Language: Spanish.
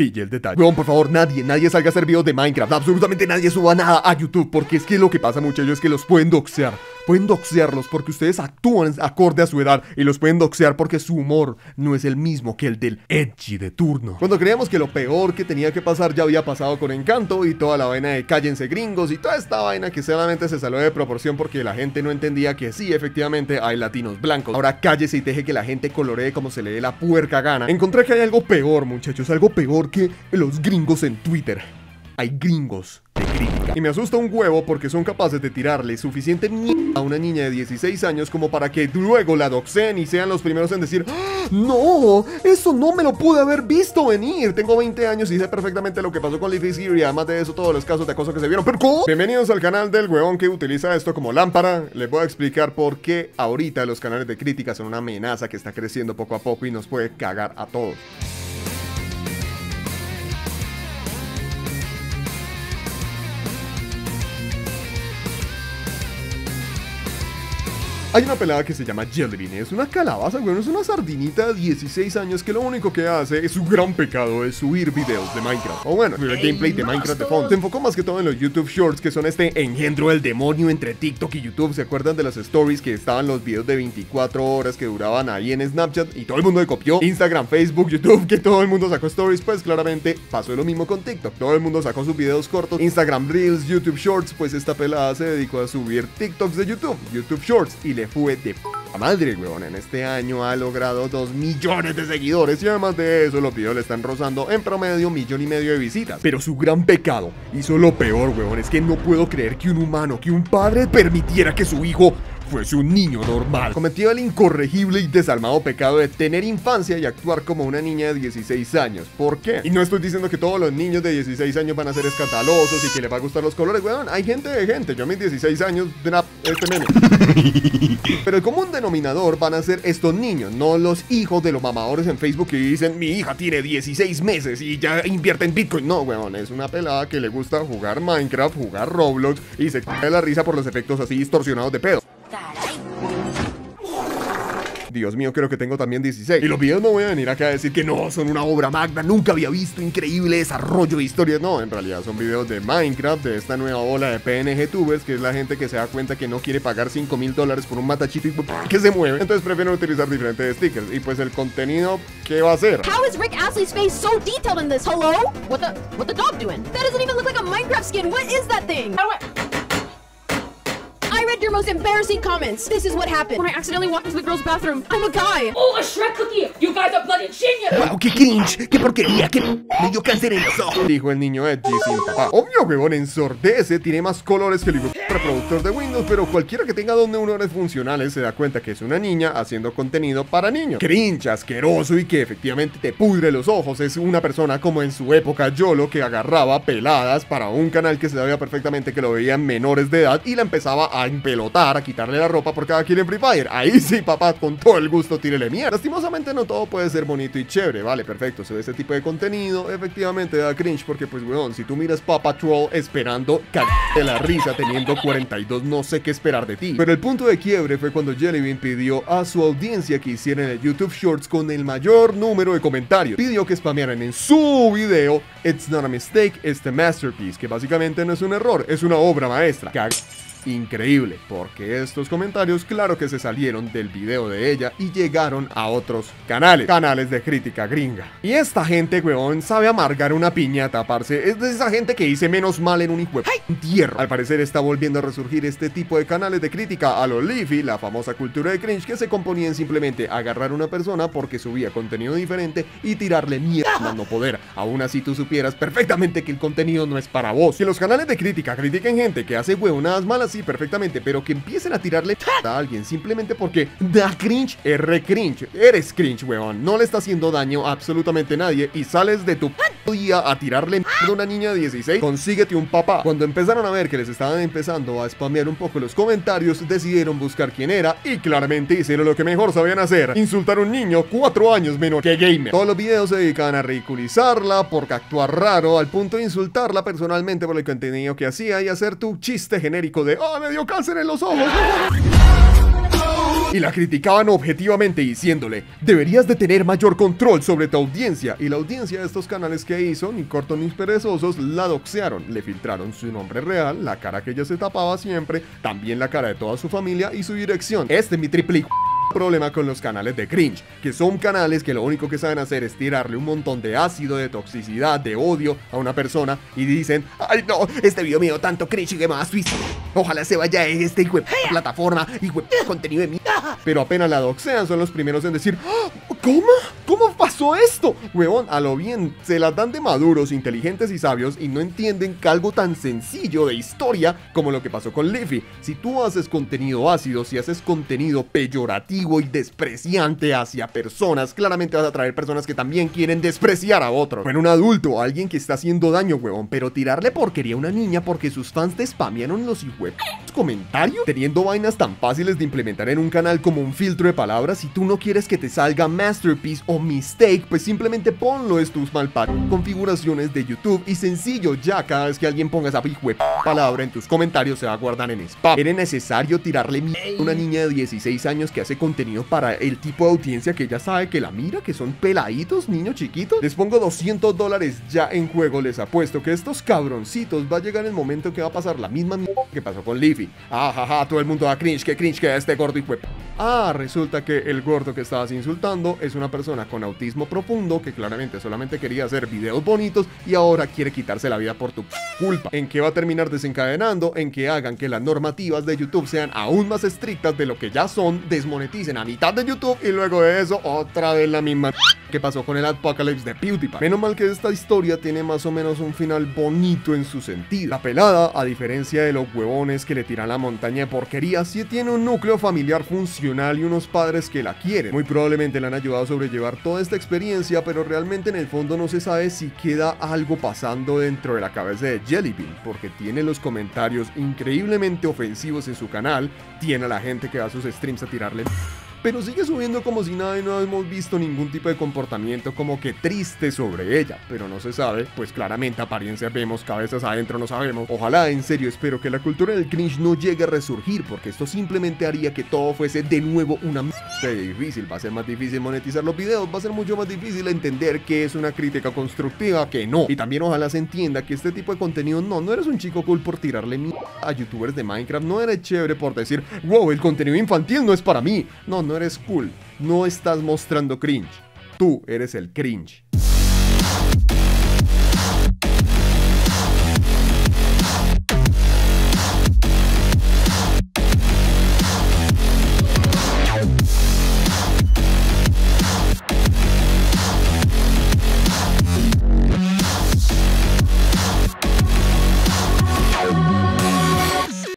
Pille el detalle. Por favor, nadie, nadie salga a hacer videos de Minecraft. Absolutamente nadie suba nada a YouTube. Porque es que lo que pasa, muchachos, es que los pueden doxear. Pueden doxearlos porque ustedes actúan acorde a su edad. Y los pueden doxear porque su humor no es el mismo que el del edgy de turno. Cuando creíamos que lo peor que tenía que pasar ya había pasado con Encanto y toda la vaina de cállense gringos y toda esta vaina que solamente se salió de proporción porque la gente no entendía que sí, efectivamente, hay latinos blancos. Ahora cállese y deje que la gente coloree como se le dé la puerca gana. Encontré que hay algo peor, muchachos, algo peor que los gringos en Twitter. Hay gringos de crítica. Y me asusta un huevo porque son capaces de tirarle suficiente mierda a una niña de 16 años como para que luego la doxen y sean los primeros en decir "¡Ah! No, eso no me lo pude haber visto venir. Tengo 20 años y sé perfectamente lo que pasó con Leafy Siri. Además de eso, todos los casos de acoso que se vieron. ¿Pero cómo? Bienvenidos al canal del huevón que utiliza esto como lámpara. Les voy a explicar por qué ahorita los canales de crítica son una amenaza que está creciendo poco a poco y nos puede cagar a todos. Hay una pelada que se llama Jellybean, es una calabaza, bueno, es una sardinita de 16 años que lo único que hace es su gran pecado es subir videos de Minecraft. O bueno, el gameplay de Minecraft de fondo. Se enfocó más que todo en los YouTube Shorts, que son este engendro del demonio entre TikTok y YouTube. ¿Se acuerdan de las stories que estaban los videos de 24 horas que duraban ahí en Snapchat y todo el mundo le copió? Instagram, Facebook, YouTube, que todo el mundo sacó stories, pues claramente pasó lo mismo con TikTok. Todo el mundo sacó sus videos cortos, Instagram Reels, YouTube Shorts, pues esta pelada se dedicó a subir TikToks de YouTube, YouTube Shorts y fue de p madre, weón. En este año ha logrado 2 millones de seguidores y además de eso los videos le están rozando en promedio un millón y medio de visitas. Pero su gran pecado hizo lo peor, weón. Es que no puedo creer que un humano, que un padre permitiera que su hijo fuese un niño normal. Cometió el incorregible y desalmado pecado de tener infancia y actuar como una niña de 16 años. ¿Por qué? Y no estoy diciendo que todos los niños de 16 años van a ser escandalosos y que les va a gustar los colores, weón. Hay gente de gente. Yo a mis 16 años, drap, este meme. Pero el común denominador van a ser estos niños, no los hijos de los mamadores en Facebook que dicen mi hija tiene 16 meses y ya invierte en Bitcoin. No, weón, es una pelada que le gusta jugar Minecraft, jugar Roblox y se cae la risa por los efectos así distorsionados de pedo. Dios mío, creo que tengo también 16. Y los videos no voy a venir acá a decir que no, son una obra magna, nunca había visto increíble desarrollo de historias. No, en realidad son videos de Minecraft, de esta nueva ola de PNG Tubers, que es la gente que se da cuenta que no quiere pagar 5 mil dólares por un matachito y que se mueve. Entonces prefieren utilizar diferentes stickers. Y pues el contenido, ¿qué va a hacer? How is Rick Astley's face so detailed in this? Hello? What the what the dog doing? That doesn't even look like a Minecraft skin. What is that thing? How do I read your most embarrassing comments. This is what happened when I accidentally walked into the girl's bathroom. I'm a guy. Oh, a Shrek cookie! You guys are bloody genius! ¡Wow! ¡Qué cringe! ¡Qué porquería! ¡Qué me dio cáncer en los ojos! Dijo el niño Edgy sin papá. Obvio, huevón, ensordece, tiene más colores que el hijo de reproductor de Windows, pero cualquiera que tenga dos neurones funcionales se da cuenta que es una niña haciendo contenido para niños. Cringe, asqueroso y que efectivamente te pudre los ojos. Es una persona como en su época YOLO que agarraba peladas para un canal que se sabía perfectamente que lo veían menores de edad y la empezaba a empelotar, a quitarle la ropa por cada quien en Free Fire. Ahí sí, papá, con todo el gusto tírele mierda. Lastimosamente no todo puede ser bonito y chévere, vale, perfecto. Se ve ese tipo de contenido, efectivamente da cringe porque pues weón, si tú miras Papa Troll esperando cagarte la risa teniendo 42, no sé qué esperar de ti. Pero el punto de quiebre fue cuando Jellybean pidió a su audiencia que hicieran el YouTube Shorts con el mayor número de comentarios. Pidió que spamearan en su video It's not a mistake, it's the masterpiece, que básicamente no es un error, es una obra maestra. Cag increíble, porque estos comentarios claro que se salieron del video de ella y llegaron a otros canales, canales de crítica gringa. Y esta gente, weón, sabe amargar una piñata, parce. Es de esa gente que dice menos mal en un hijo de tierra. Al parecer está volviendo a resurgir este tipo de canales de crítica a lo Leafy, la famosa cultura de cringe que se componía en simplemente agarrar a una persona porque subía contenido diferente y tirarle mierda a no poder. Aún así tú supieras perfectamente que el contenido no es para vos. Que los canales de crítica critiquen gente que hace huevonadas malas sí, perfectamente, pero que empiecen a tirarle a alguien simplemente porque da cringe, re cringe. Eres cringe, weón. No le está haciendo daño a absolutamente nadie y sales de tu día a tirarle a una niña de 16. Consíguete un papá. Cuando empezaron a ver que les estaban empezando a spamear un poco los comentarios, decidieron buscar quién era y claramente hicieron lo que mejor sabían hacer: insultar a un niño cuatro años menor que gamer. Todos los videos se dedicaban a ridiculizarla porque actuar raro, al punto de insultarla personalmente por el contenido que hacía y hacer tu chiste genérico de ¡Oh, me dio cáncer en los ojos! y la criticaban objetivamente diciéndole, deberías de tener mayor control sobre tu audiencia. Y la audiencia de estos canales que hizo, ni cortos ni perezosos, la doxearon, le filtraron su nombre real, la cara que ella se tapaba siempre, también la cara de toda su familia y su dirección. Este es mi triple problema con los canales de cringe, que son canales que lo único que saben hacer es tirarle un montón de ácido, de toxicidad, de odio a una persona y dicen, ay no, este video mío tanto cringe que más Ojalá se vaya este hijo plataforma y contenido de mí. Pero apenas la doxean son los primeros en decir, ¡Ah! ¿Cómo? ¿Cómo pasó esto? Huevón, a lo bien, se las dan de maduros, inteligentes y sabios y no entienden que algo tan sencillo de historia como lo que pasó con Leafy. Si tú haces contenido ácido, si haces contenido peyorativo y despreciante hacia personas, claramente vas a traer personas que también quieren despreciar a otros. Bueno, un adulto, alguien que está haciendo daño, huevón, pero tirarle porquería a una niña porque sus fans te spamearon los hijos comentarios, teniendo vainas tan fáciles de implementar en un canal como un filtro de palabras, si tú no quieres que te salga masterpiece o mistake, pues simplemente ponlo es tus malpack configuraciones de YouTube y sencillo, ya cada vez que alguien ponga esa web palabra en tus comentarios se va a guardar en spam. ¿Era necesario tirarle a una niña de 16 años que hace contenido para el tipo de audiencia que ella sabe que la mira, que son peladitos, niños chiquitos? Les pongo 200 dólares ya en juego, les apuesto que estos cabroncitos va a llegar el momento que va a pasar la misma que pasó con Leafy. Ah, todo el mundo da cringe, que cringe que este gordo y fue. Ah, resulta que el gordo que estabas insultando es una persona con autismo profundo que claramente solamente quería hacer videos bonitos y ahora quiere quitarse la vida por tu culpa. ¿En qué va a terminar desencadenando? En que hagan que las normativas de YouTube sean aún más estrictas de lo que ya son, desmoneticen a mitad de YouTube y luego de eso otra vez la misma que pasó con el Apocalypse de PewDiePie. Menos mal que esta historia tiene más o menos un final bonito en su sentido. La pelada, a diferencia de los huevones que le tiran la montaña de porquería, sí tiene un núcleo familiar funcional y unos padres que la quieren. Muy probablemente le han ayudado a sobrellevar toda esta experiencia, pero realmente en el fondo no se sabe si queda algo pasando dentro de la cabeza de Jellybean, porque tiene los comentarios increíblemente ofensivos en su canal, tiene a la gente que va a sus streams a tirarle pero sigue subiendo como si nada y no hemos visto ningún tipo de comportamiento como que triste sobre ella, pero no se sabe, pues claramente apariencia vemos, cabezas adentro no sabemos. Ojalá, en serio, espero que la cultura del cringe no llegue a resurgir, porque esto simplemente haría que todo fuese de nuevo una de difícil, va a ser más difícil monetizar los videos, va a ser mucho más difícil entender que es una crítica constructiva, que no. Y también ojalá se entienda que este tipo de contenido no, no eres un chico cool por tirarle mierda a youtubers de Minecraft, no eres chévere por decir, wow, el contenido infantil no es para mí. No, no eres cool, no estás mostrando cringe. Tú eres el cringe.